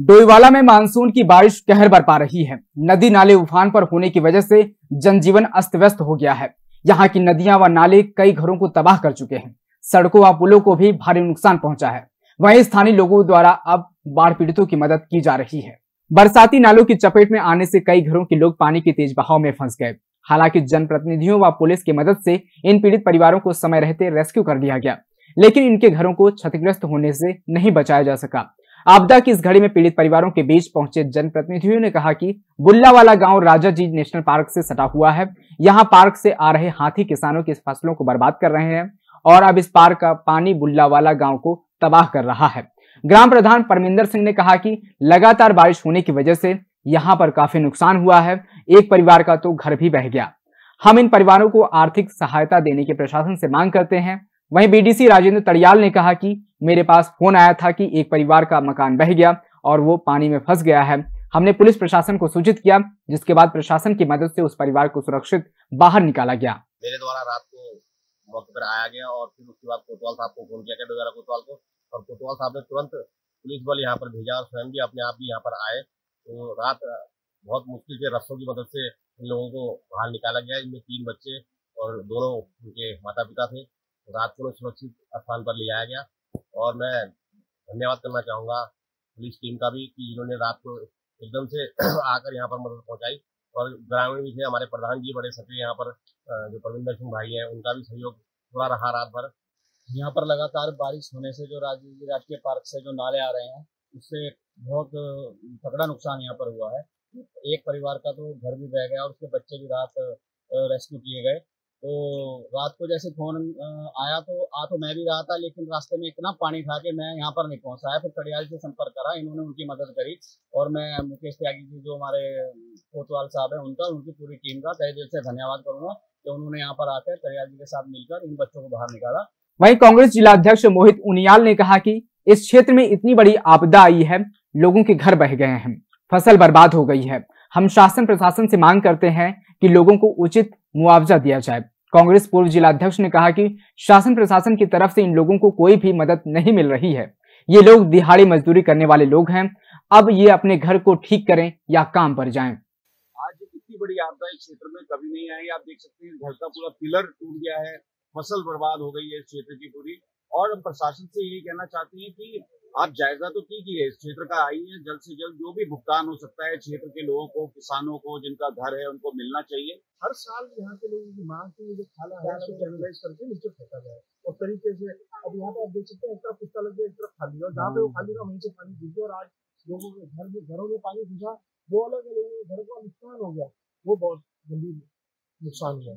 डोईवाला में मानसून की बारिश कहर बरपा रही है। नदी नाले उफान पर होने की वजह से जनजीवन अस्त व्यस्त हो गया है। यहाँ की नदियाँ व नाले कई घरों को तबाह कर चुके हैं। सड़कों व पुलों को भी भारी नुकसान पहुँचा है। वहीं स्थानीय लोगों द्वारा अब बाढ़ पीड़ितों की मदद की जा रही है। बरसाती नालों की चपेट में आने से कई घरों के लोग पानी के तेज बहाव में फंस गए। हालाँकि जनप्रतिनिधियों व पुलिस की मदद से इन पीड़ित परिवारों को समय रहते रेस्क्यू कर लिया गया। लेकिन इनके घरों को क्षतिग्रस्त होने से नहीं बचाया जा सका। आपदा की इस घड़ी में पीड़ित परिवारों के बीच पहुँचे जनप्रतिनिधियों ने कहा कि बुल्ला वाला गाँव राजा जी नेशनल पार्क से सटा हुआ है। यहाँ पार्क से आ रहे हाथी किसानों की फ़सलों को बर्बाद कर रहे हैं और अब इस पार्क का पानी बुल्ला वाला गाँव को तबाह कर रहा है। ग्राम प्रधान परमिंदर सिंह ने कहा कि लगातार बारिश होने की वजह से यहाँ पर काफ़ी नुकसान हुआ है। एक परिवार का तो घर भी बह गया। हम इन परिवारों को आर्थिक सहायता देने के प्रशासन से मांग करते हैं। वहीं बीडीसी राजेंद्र तड़ियाल ने कहा कि मेरे पास फ़ोन आया था कि एक परिवार का मकान बह गया और वो पानी में फंस गया है। हमने पुलिस प्रशासन को सूचित किया, जिसके बाद प्रशासन की मदद से उस परिवार को सुरक्षित बाहर निकाला गया। मेरे द्वारा रात को मौके पर आया गया और फिर उसके बाद कोतवाल साहब को फ़ोन किया गया कोतवाल को। और कोतवाल साहब ने तुरंत पुलिस बल यहाँ पर भेजा और स्वयं भी अपने आप भी यहाँ पर आए। तो रात बहुत मुश्किल से रस्सों की मदद से इन लोगों को बाहर निकाला गया। इनमें तीन बच्चे और दोनों उनके माता पिता थे। रात को सुरक्षित स्थान पर ले आया गया। और मैं धन्यवाद करना चाहूँगा पुलिस टीम का भी कि जिन्होंने रात को एकदम से आकर यहाँ पर मदद पहुँचाई। और ग्रामीण भी थे, हमारे प्रधान जी, बड़े सक्रिय यहाँ पर जो परविंदर सिंह भाई हैं, उनका भी सहयोग पूरा रहा रात भर। यहाँ पर लगातार बारिश होने से जो राजीव राष्ट्रीय पार्क से जो नाले आ रहे हैं, उससे बहुत तगड़ा नुकसान यहाँ पर हुआ है। एक परिवार का तो घर भी बह गया और उसके बच्चे भी रात रेस्क्यू किए गए। तो रात को जैसे फ़ोन आया तो आ तो मैं भी रहा था, लेकिन रास्ते में इतना पानी था कि मैं यहाँ पर नहीं पहुँच। फिर कड़ियाल से संपर्क करा, इन्होंने उनकी मदद करी और मैं मुकेश त्यागी जी, जो हमारे कोतवाल साहब हैं, उनका, उनकी पूरी टीम का तय दिल से धन्यवाद करूँगा कि उन्होंने यहाँ पर आकर कड़ियाल जी के साथ मिलकर इन बच्चों को बाहर निकाला। वही कांग्रेस जिला अध्यक्ष मोहित उनियाल ने कहा की इस क्षेत्र में इतनी बड़ी आपदा आई है, लोगों के घर बह गए हैं, फ़सल बर्बाद हो गई है। हम शासन प्रशासन से मांग करते हैं कि लोगों को उचित मुआवजा दिया जाए। कांग्रेस पूर्व जिला अध्यक्ष ने कहा कि शासन प्रशासन की तरफ़ से इन लोगों को कोई भी मदद नहीं मिल रही है। ये लोग दिहाड़ी मजदूरी करने वाले लोग हैं। अब ये अपने घर को ठीक करें या काम पर जाएँ। आज इतनी बड़ी आपदा इस क्षेत्र में कभी नहीं आई। आप देख सकते हैं, घर का पूरा पिलर टूट गया है, फ़सल बर्बाद हो गई है इस क्षेत्र की पूरी। और हम प्रशासन से यही कहना चाहते हैं कि आप जायजा तो कीजिए इस क्षेत्र का आइए जल्द से जल्द जो भी भुगतान हो सकता है क्षेत्र के लोगों को किसानों को जिनका घर है उनको मिलना चाहिए। हर साल यहाँ के लोगों की मांग की जो खाला है उसको चैनलाइज करके नीचे फेंका जाए। और तरीके से अब यहाँ पे आप देख सकते हैं एक तरफ़ कुत्ता लग गया एक तरफ़ खाली और जहाँ पे वो खाली था वहीं से पानी घुस और आज लोगों के घर में घरों में पानी घुसा वो अलग है लोगों के घर का नुकसान हो गया। वो बहुत गंभीर नुकसान हुआ